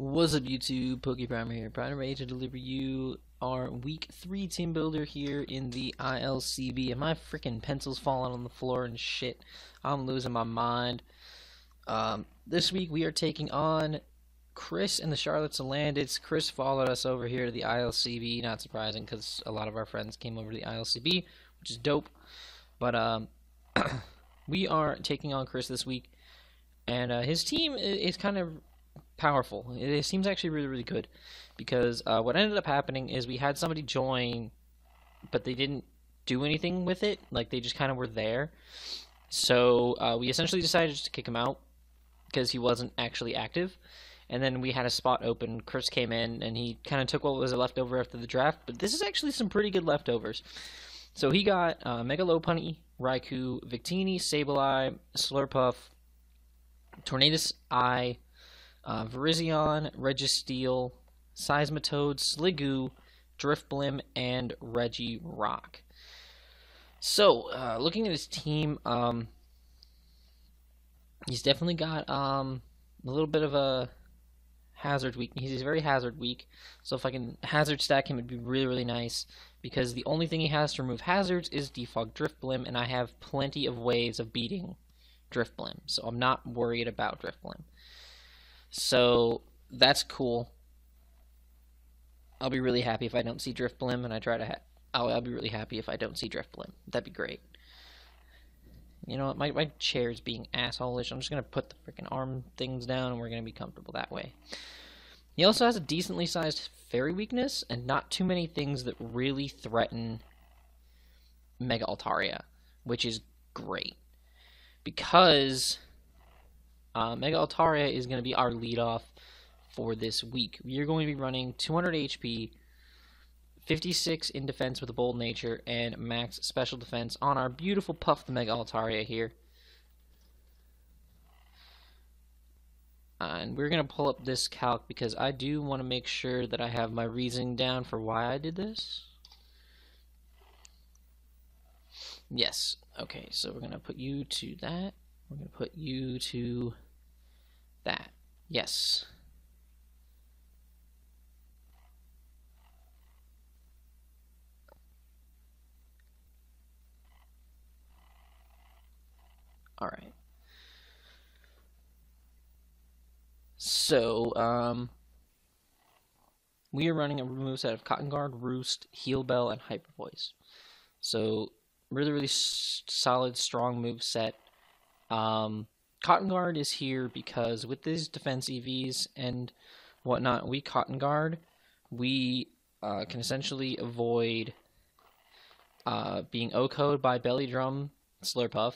What's up YouTube, PokePrimer here, Prime ready to deliver you our week 3 team builder here in the ILCB, and my freaking pencil's falling on the floor and shit, I'm losing my mind. Um, this week we are taking on Chris and the Charlotte Salandits. Chris followed us over here to the ILCB, not surprising because a lot of our friends came over to the ILCB, which is dope, but um, we are taking on Chris this week, and uh, his team is kind of powerful. It seems actually really, really good because uh, what ended up happening is we had somebody join, but they didn't do anything with it. Like they just kind of were there. So uh, we essentially decided just to kick him out because he wasn't actually active. And then we had a spot open. Chris came in and he kind of took what was left over after the draft. But this is actually some pretty good leftovers. So he got uh, Mega Lopunny, Raikou, Victini, Sableye, Slurpuff, Tornadus Eye, uh, Virizion, Registeel, Seismitoad, Sliggoo, Drifblim, and Regirock. So, uh, looking at his team, um, he's definitely got um, a little bit of a hazard weak. He's very hazard weak. So if I can hazard stack him, it'd be really, really nice. Because the only thing he has to remove hazards is Defog Drifblim, and I have plenty of ways of beating Drifblim. So I'm not worried about Drifblim. So that's cool. I'll be really happy if I don't see Drifblim, and I try to. Ha- I'll, I'll be really happy if I don't see Drifblim. That'd be great. You know what? My my chair's being assholeish. I'm just gonna put the freaking arm things down, and we're gonna be comfortable that way. He also has a decently sized fairy weakness, and not too many things that really threaten Mega Altaria, which is great because uh, Mega Altaria is going to be our lead off for this week. We are going to be running 200 HP, 56 in defense with a bold nature, and max special defense on our beautiful Puff the Mega Altaria here. Uh, and we're going to pull up this calc because I do want to make sure that I have my reasoning down for why I did this. Yes. Okay, so we're going to put you to that. We're going to put you to that. Yes. All right. So, um, we are running a move set of Cotton Guard, Roost, Heal Bell, and Hyper Voice. So, really, really solid, strong move set. Um, Cotton Guard is here because with these defense EVs and whatnot, we Cotton Guard, we uh, can essentially avoid uh, being OHKO'd by Belly Drum Slurpuff.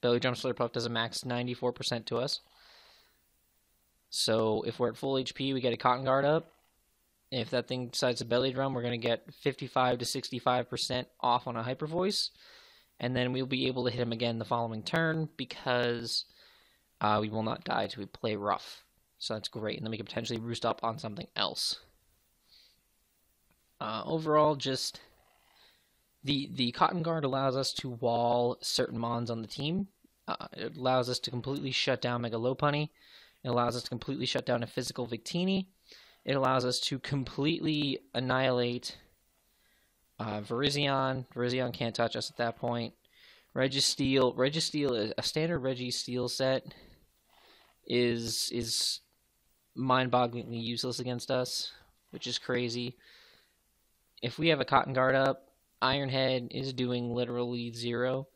Belly Drum Slurpuff does a max 94% to us. So if we're at full HP, we get a Cotton Guard up. If that thing decides to Belly Drum, we're going to get 55 to 65% off on a Hyper Voice and then we'll be able to hit him again the following turn because uh, we will not die till we play rough. So that's great, and then we can potentially roost up on something else. Uh, overall, just the the cotton guard allows us to wall certain mons on the team. Uh, it allows us to completely shut down Mega Lopunny. It allows us to completely shut down a physical Victini. It allows us to completely annihilate uh, Virizion. Virizion can't touch us at that point. Registeel. Registeel, a standard Registeel set is is mind-bogglingly useless against us, which is crazy. If we have a Cotton Guard up, Ironhead is doing literally zero.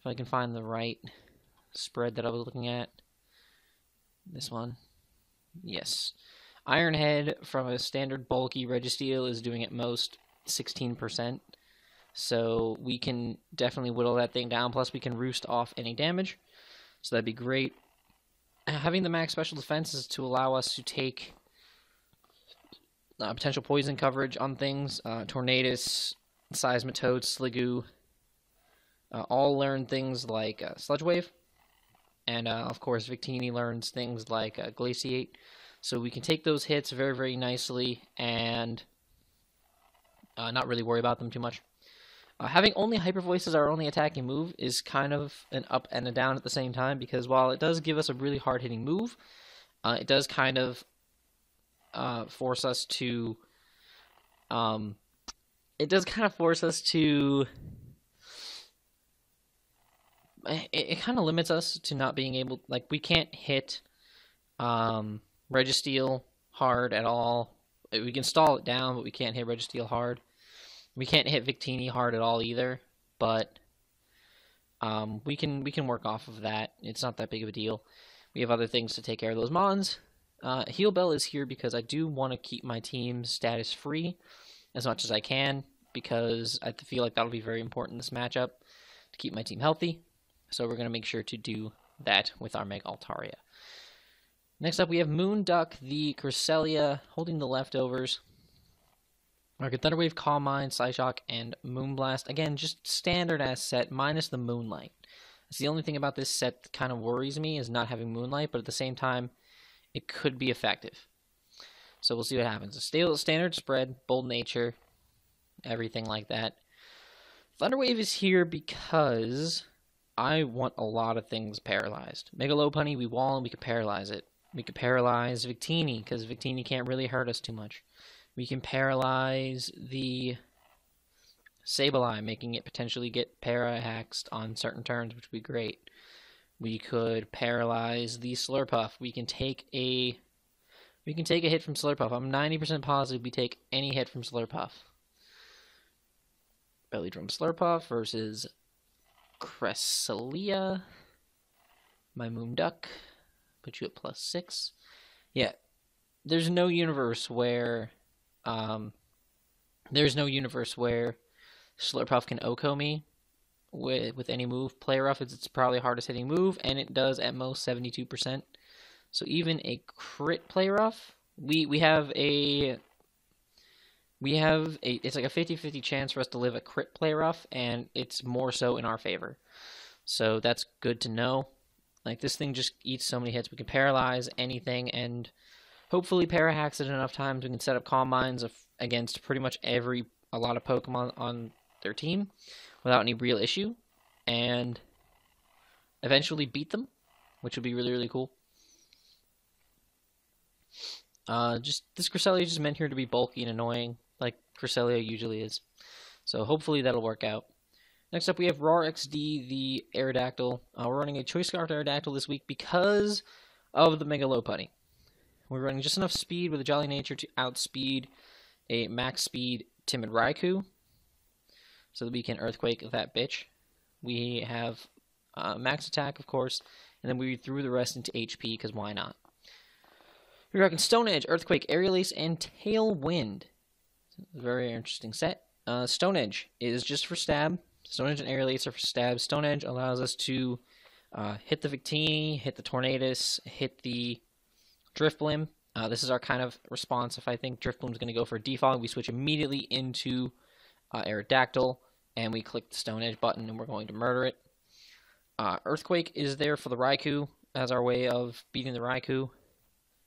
If I can find the right spread that I was looking at. This one. Yes. Ironhead from a standard bulky Registeel is doing at most 16%. So we can definitely whittle that thing down. Plus, we can roost off any damage. So that'd be great. Having the max special defense is to allow us to take uh, potential poison coverage on things. Uh, Tornadus, Seismitoad, Sliggoo, uh, all learn things like uh, Sludge Wave. And uh, of course, Victini learns things like uh, Glaciate. So we can take those hits very, very nicely and uh, not really worry about them too much. Uh, having only Hyper Voice as our only attacking move is kind of an up and a down at the same time because while it does give us a really hard hitting move, uh, it does kind of uh, force us to. Um, it does kind of force us to. It, it kind of limits us to not being able, like, we can't hit um, Registeel hard at all. We can stall it down, but we can't hit Registeel hard. We can't hit Victini hard at all either, but um, we can we can work off of that. It's not that big of a deal. We have other things to take care of those mons. Uh, Heal Bell is here because I do want to keep my team status free as much as I can because I feel like that'll be very important in this matchup to keep my team healthy. So we're going to make sure to do that with our Mega Altaria. Next up, we have Moonduck, the Cresselia, holding the leftovers. Market Thunderwave, Calm Mind, Psyshock, and Moonblast. Again, just standard as set, minus the Moonlight. It's the only thing about this set that kind of worries me is not having Moonlight, but at the same time, it could be effective. So we'll see what happens. Standard spread, bold nature, everything like that. Thunderwave is here because I want a lot of things paralyzed. Mega Lopunny, we wall and we can paralyze it. We could paralyze Victini because Victini can't really hurt us too much. We can paralyze the Sableye, making it potentially get para-haxed on certain turns, which would be great. We could paralyze the Slurpuff. We can take a we can take a hit from Slurpuff. I'm 90% positive we take any hit from Slurpuff. Belly Drum Slurpuff versus Cresselia. My Moonduck. Put you at plus six. Yeah. There's no universe where um, there's no universe where Slurpuff can OHKO me with with any move. Play rough is its probably hardest hitting move, and it does at most 72%. So even a crit play rough, we we have a we have a it's like a 50-50 chance for us to live a crit play rough, and it's more so in our favor. So that's good to know. Like this thing just eats so many hits. We can paralyze anything and hopefully Parahax it enough times we can set up Calm Minds against pretty much every a lot of Pokemon on their team without any real issue, and eventually beat them, which would be really really cool. Uh, just this Cresselia is just meant here to be bulky and annoying, like Cresselia usually is. So hopefully that'll work out. Next up, we have Roar XD, the Aerodactyl. Uh, we're running a Choice Scarf Aerodactyl this week because of the Mega Lopunny. We're running just enough speed with a Jolly Nature to outspeed a max speed Timid Raikou, so that we can Earthquake that bitch. We have uh, max attack, of course, and then we threw the rest into HP, because why not? We're rocking Stone Edge, Earthquake, Aerial Ace, and Tailwind. Very interesting set. Uh, Stone Edge is just for stab. Stone Edge and Aerial Laser for stab. Stone Edge allows us to uh, hit the Victini, hit the Tornadus, hit the Drifblim. Uh, this is our kind of response. If I think Drifblim is going to go for a defog, we switch immediately into uh, Aerodactyl, and we click the Stone Edge button, and we're going to murder it. Uh, Earthquake is there for the Raikou as our way of beating the Raikou.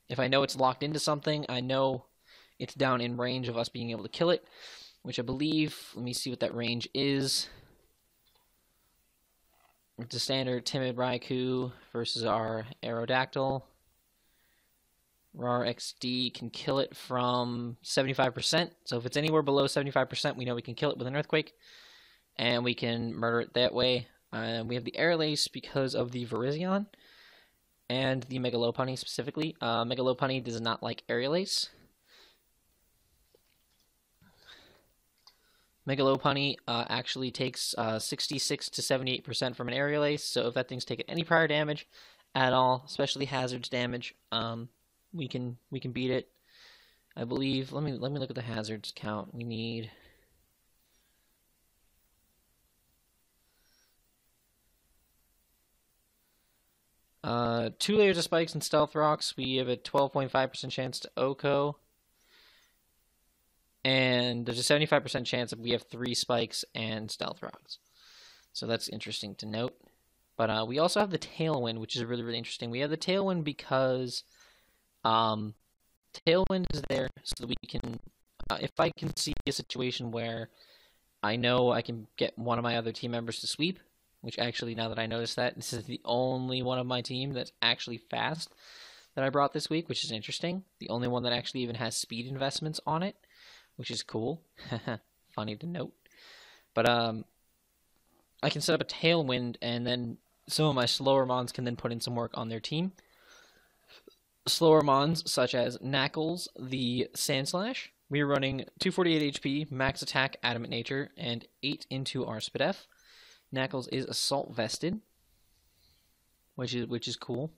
If I know it's locked into something, I know it's down in range of us being able to kill it, which I believe, let me see what that range is. It's a standard Timid Raikou versus our Aerodactyl. RAR XD can kill it from 75%. So if it's anywhere below 75%, we know we can kill it with an Earthquake. And we can murder it that way. Uh, we have the Aerial Ace because of the Virizion. And the Mega Lopunny specifically. Uh, Mega Lopunny does not like Aerial Ace. Mega Lopunny uh, actually takes uh, 66 to 78% from an Aerial Ace. So if that thing's taken any prior damage at all, especially hazards damage, um, we can we can beat it. I believe. Let me let me look at the hazards count. We need. Uh, two layers of spikes and stealth rocks. We have a 12.5% chance to OHKO. And there's a 75% chance that we have three spikes and stealth rocks. So that's interesting to note. But uh, we also have the tailwind, which is really, really interesting. We have the tailwind because um, Tailwind is there so that we can, uh, if I can see a situation where I know I can get one of my other team members to sweep, which actually, now that I notice that, this is the only one of my team that's actually fast. that I brought this week, which is interesting. The only one that actually even has speed investments on it, which is cool. Funny to note. But um, I can set up a Tailwind, and then some of my slower Mons can then put in some work on their team. Slower Mons, such as Knuckles, the Sandslash. We are running 248 HP, max attack, adamant nature, and 8 into our Spadef. Knuckles is assault vested, which is which is cool.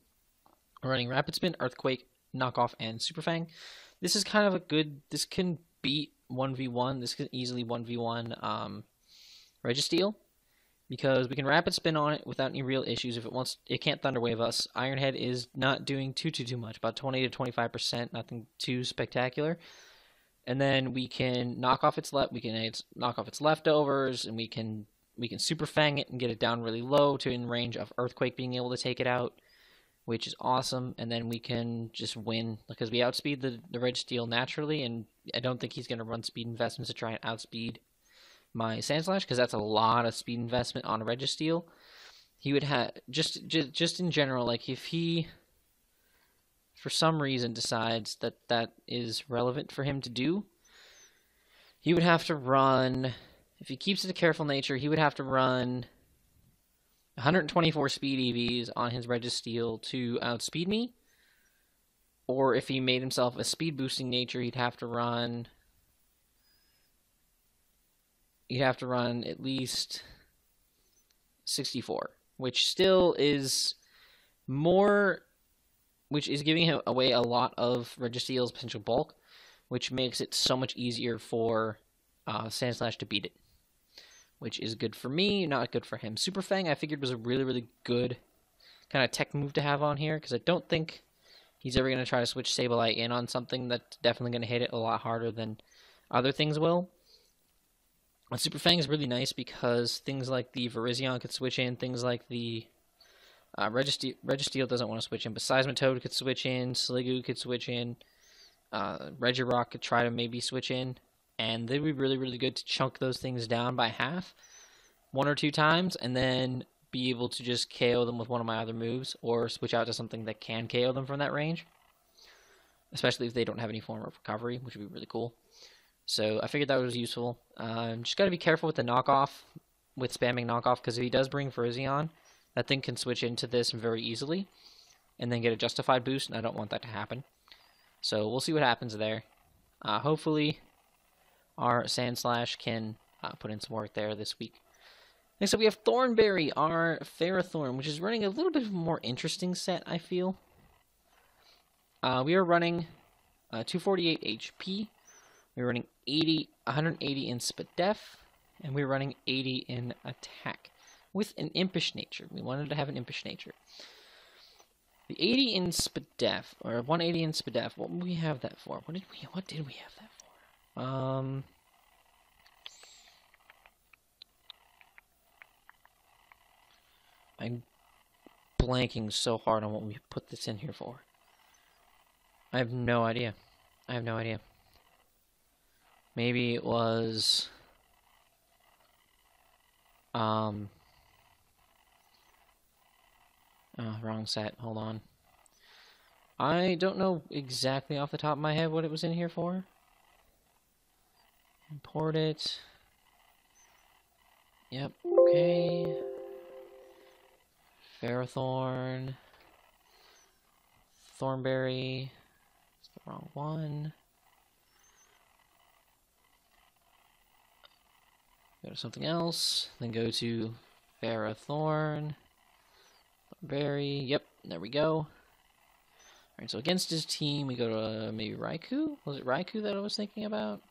We're running rapid spin, earthquake, knockoff, and super fang. This is kind of a good. This can beat 1v1. This can easily 1v1 um, Registeel because we can rapid spin on it without any real issues. If it wants, it can't thunderwave us. Ironhead is not doing too too too much, about 20 to 25 percent, nothing too spectacular. And then we can knock off its left. We can knock off its leftovers, and we can we can super fang it and get it down really low to in range of earthquake being able to take it out, which is awesome. And then we can just win because we outspeed the the Registeel naturally, and I don't think he's going to run speed investments to try and outspeed my Sandslash because that's a lot of speed investment on a Registeel. He would have just, just just in general, like if he for some reason decides that that is relevant for him to do, he would have to run. If he keeps it a careful nature, he would have to run 124 speed EVs on his Registeel to outspeed me. Or if he made himself a speed boosting nature, he'd have to run you have to run at least 64, which still is more, which is giving him away a lot of Registeel's potential bulk, which makes it so much easier for uh, Sandslash to beat it, which is good for me, not good for him. Super Fang I figured was a really, really good kind of tech move to have on here, because I don't think he's ever going to try to switch Sableye in on something that's definitely going to hit it a lot harder than other things will. And Super Fang is really nice because things like the Virizion could switch in, things like the uh, Registeel, Registeel doesn't want to switch in, but Seismitoad could switch in, Sliggoo could switch in, uh, Regirock could try to maybe switch in, and they'd be really, really good to chunk those things down by half one or two times, and then be able to just KO them with one of my other moves, or switch out to something that can KO them from that range. Especially if they don't have any form of recovery, which would be really cool. So I figured that was useful. Um, just got to be careful with the knockoff, with spamming knockoff, because if he does bring Virizion, that thing can switch into this very easily, and then get a justified boost, and I don't want that to happen. So we'll see what happens there. Uh, hopefully, our Sandslash can uh, put in some work there this week. Next up, we have Thornberry, our Ferrothorn, which is running a little bit of a more interesting set, I feel. Uh, we are running uh, 248 HP, we're running 80, 180 in Spadef, and we're running 80 in attack with an impish nature. We wanted to have an impish nature. The 80 in Spadef, or 180 in Spadef, what did we have that for? What did we what did we have that for? Um I'm blanking so hard on what we put this in here for. I have no idea. I have no idea. Maybe it was... Um... Oh, wrong set. Hold on. I don't know exactly off the top of my head what it was in here for. Import it. Yep, okay. Ferrothorn. Thornberry. It's the wrong one. Go to something else, then go to Ferrothorn, Berry, yep, there we go. Alright, so against his team, we go to uh, maybe Raikou? Was it Raikou that I was thinking about?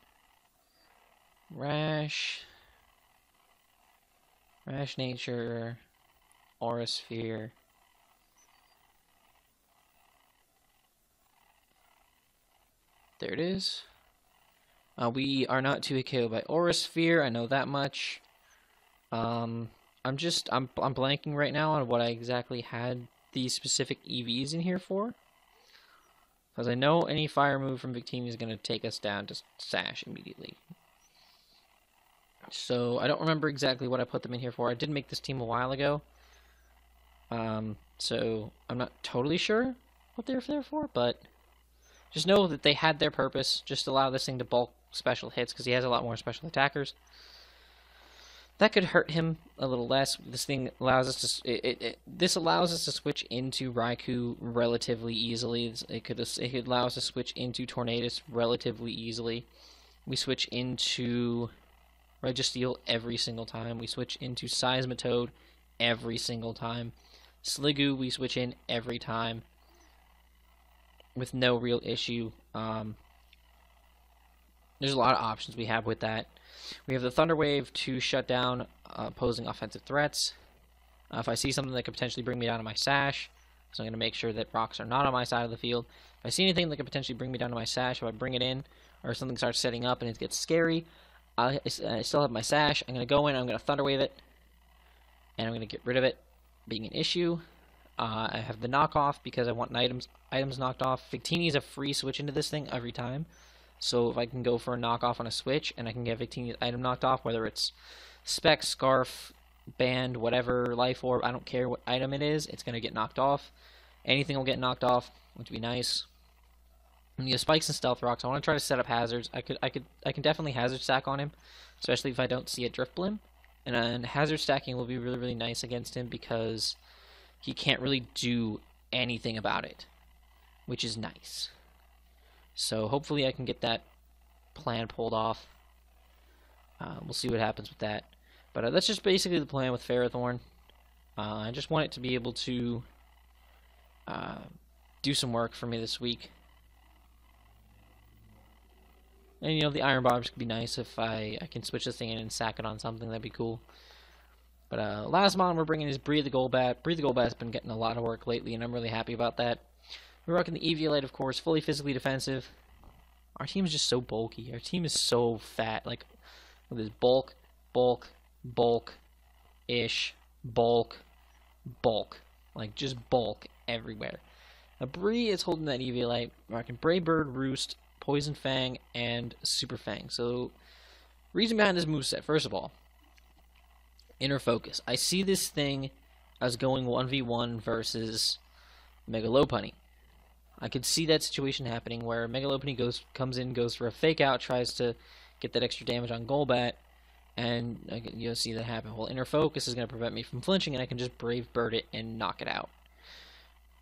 Rash, Rash Nature, Aura Sphere. There it is. Uh, we are not 2 KO by Aura Sphere, I know that much. Um, I'm just, I'm, I'm blanking right now on what I exactly had these specific EVs in here for. Because I know any fire move from Victini is going to take us down to Sash immediately. So, I don't remember exactly what I put them in here for. I did make this team a while ago. Um, so, I'm not totally sure. what they're there for, but just know that they had their purpose. Just allow this thing to bulk special hits because he has a lot more special attackers. That could hurt him a little less. This thing allows us to. It, it, it, this allows us to switch into Raikou relatively easily. It could it could allow us to switch into Tornadus relatively easily. We switch into Registeel every single time. We switch into Seismitoad every single time. Sliggoo we switch in every time with no real issue. Um, there's a lot of options we have with that. We have the Thunder Wave to shut down uh, opposing offensive threats. Uh, if I see something that could potentially bring me down to my sash, so I'm going to make sure that rocks are not on my side of the field. If I see anything that could potentially bring me down to my sash, if I bring it in, or something starts setting up and it gets scary, I, I still have my sash. I'm going to go in, I'm going to Thunder Wave it, and I'm going to get rid of it being an issue. Uh, I have the knockoff because I want items items knocked off. Victini is a free switch into this thing every time. So if I can go for a knockoff on a switch and I can get Victini's item knocked off, whether it's spec, scarf, band, whatever, life orb, I don't care what item it is, it's going to get knocked off. Anything will get knocked off, which would be nice. And you spikes and stealth rocks. I want to try to set up hazards. I could, I could, I can definitely hazard stack on him, especially if I don't see a Drifblim. And, uh, and hazard stacking will be really, really nice against him because he can't really do anything about it, which is nice. So hopefully I can get that plan pulled off. Uh, we'll see what happens with that. But uh, that's just basically the plan with Ferrothorn. Uh, I just want it to be able to uh, do some work for me this week. And, you know, the Iron Barbs could be nice if I, I can switch this thing in and sack it on something. That'd be cool. But uh, last mon we're bringing is Breathe the Golbat. Breathe the Golbat's been getting a lot of work lately, and I'm really happy about that. We're rocking the Eviolite, of course, fully physically defensive. Our team is just so bulky. Our team is so fat. Like, with this bulk, bulk, bulk, ish, bulk, bulk. Like, just bulk everywhere. Now, Bree is holding that Eviolite, rocking Brave Bird, Roost, Poison Fang, and Super Fang. So, reason behind this moveset, first of all, inner focus. I see this thing as going 1v1 versus Mega Lopunny. I could see that situation happening where Mega Lopunny goes comes in, goes for a fake out, tries to get that extra damage on Golbat, and you'll see that happen. Well, inner focus is going to prevent me from flinching, and I can just Brave Bird it and knock it out.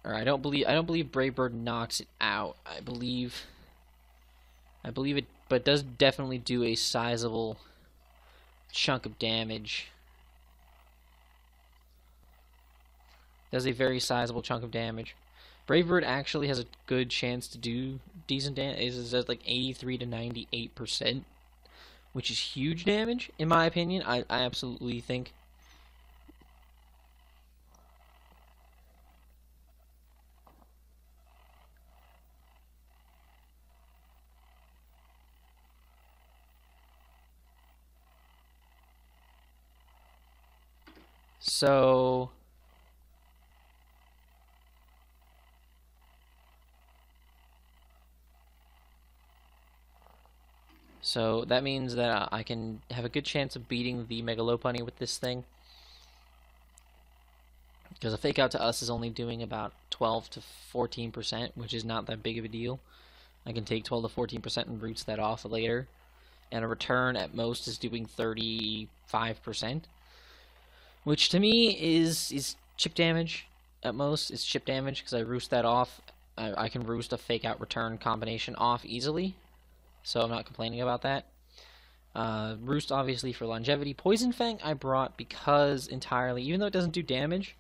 Or I don't believe I don't believe Brave Bird knocks it out. I believe I believe it, but it does definitely do a sizable chunk of damage. Does a very sizable chunk of damage. Brave Bird actually has a good chance to do decent damage. Is at like 83 to 98 percent, which is huge damage in my opinion. I, I absolutely think. So So that means that I can have a good chance of beating the Mega Lopunny with this thing. Because a fake out to us is only doing about 12 to 14%, which is not that big of a deal. I can take 12 to 14% and roost that off later. And a return at most is doing 35%. Which to me is is chip damage at most. It's chip damage because I roost that off. I, I can roost a fake out return combination off easily so I'm not complaining about that. Uh, Roost, obviously, for longevity. Poison Fang I brought because entirely, even though it doesn't do damage,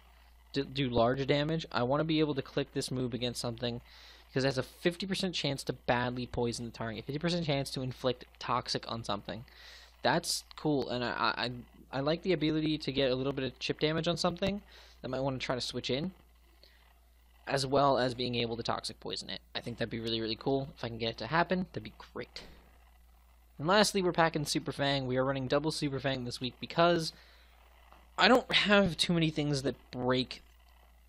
do large damage, I want to be able to click this move against something because it has a 50% chance to badly poison the target, 50% chance to inflict toxic on something. That's cool, and I, I, I like the ability to get a little bit of chip damage on something that might want to try to switch in as well as being able to toxic poison it. I think that'd be really, really cool. If I can get it to happen, that'd be great. And lastly, we're packing Super Fang. We are running double Super Fang this week because I don't have too many things that break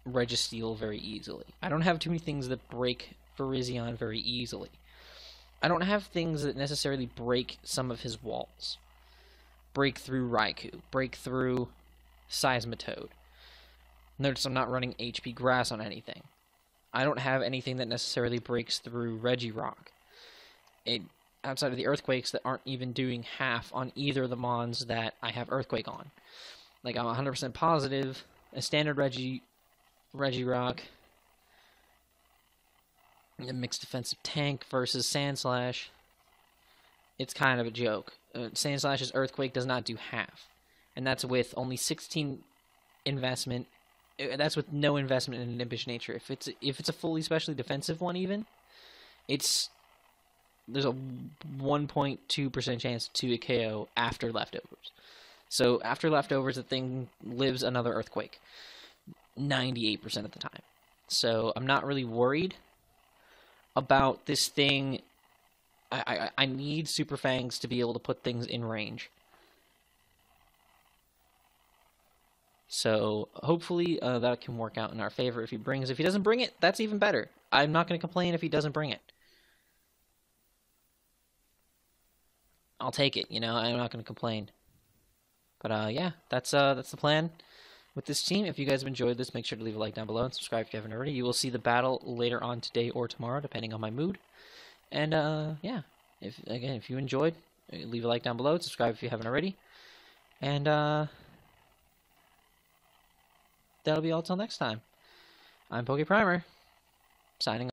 Registeel very easily. I don't have too many things that break Virizion very easily. I don't have things that necessarily break some of his walls. Break through Raikou. Break through Seismitoad. Notice I'm not running HP Grass on anything. I don't have anything that necessarily breaks through Regirock. It outside of the earthquakes that aren't even doing half on either of the mons that I have earthquake on. Like I'm 100% positive a standard Reggie Regirock a mixed defensive tank versus Sandslash. It's kind of a joke. Uh, Sandslash's earthquake does not do half, and that's with only 16 investment. uh, That's with no investment in an Impish Nature. If it's if it's a fully specially defensive one, even it's there's a 1.2% chance to a KO after leftovers. So after leftovers, the thing lives another earthquake, 98% of the time. So I'm not really worried about this thing. I, I, need Super Fangs to be able to put things in range. So hopefully uh, that can work out in our favor if he brings. If he doesn't bring it, that's even better. I'm not going to complain if he doesn't bring it. I'll take it. You know, I'm not going to complain. But uh, yeah, that's uh, that's the plan with this team. If you guys have enjoyed this, make sure to leave a like down below and subscribe if you haven't already. You will see the battle later on today or tomorrow, depending on my mood. And uh, yeah, if again if you enjoyed, leave a like down below, subscribe if you haven't already, and uh, that'll be all till next time. I'm Poke Primer, signing.